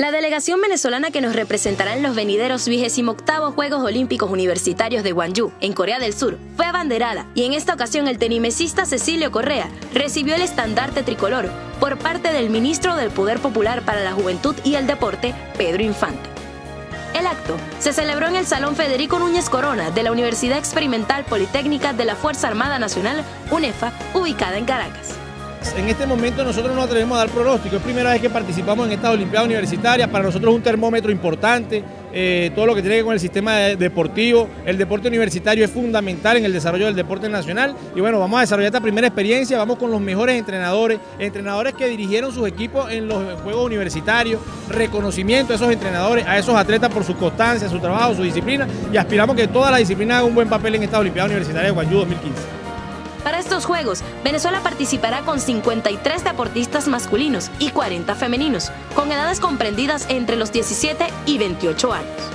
La delegación venezolana que nos representará en los venideros 28 Juegos Olímpicos Universitarios de Gwangju, en Corea del Sur, fue abanderada y en esta ocasión el tenimesista Cecilio Correa recibió el estandarte tricolor por parte del ministro del Poder Popular para la Juventud y el Deporte, Pedro Infante. El acto se celebró en el Salón Federico Núñez Corona de la Universidad Experimental Politécnica de la Fuerza Armada Nacional, UNEFA, ubicada en Caracas. En este momento nosotros no atrevemos a dar pronóstico, es primera vez que participamos en estas Olimpiadas Universitarias, para nosotros es un termómetro importante, eh, todo lo que tiene que ver con el sistema deportivo, el deporte universitario es fundamental en el desarrollo del deporte nacional. Y bueno, vamos a desarrollar esta primera experiencia, vamos con los mejores entrenadores, entrenadores que dirigieron sus equipos en los Juegos Universitarios, reconocimiento a esos entrenadores, a esos atletas por su constancia, su trabajo, su disciplina. Y aspiramos que toda la disciplina haga un buen papel en esta Olimpiada Universitaria de Guayú 2015. Para estos Juegos, Venezuela participará con 53 deportistas masculinos y 40 femeninos, con edades comprendidas entre los 17 y 28 años.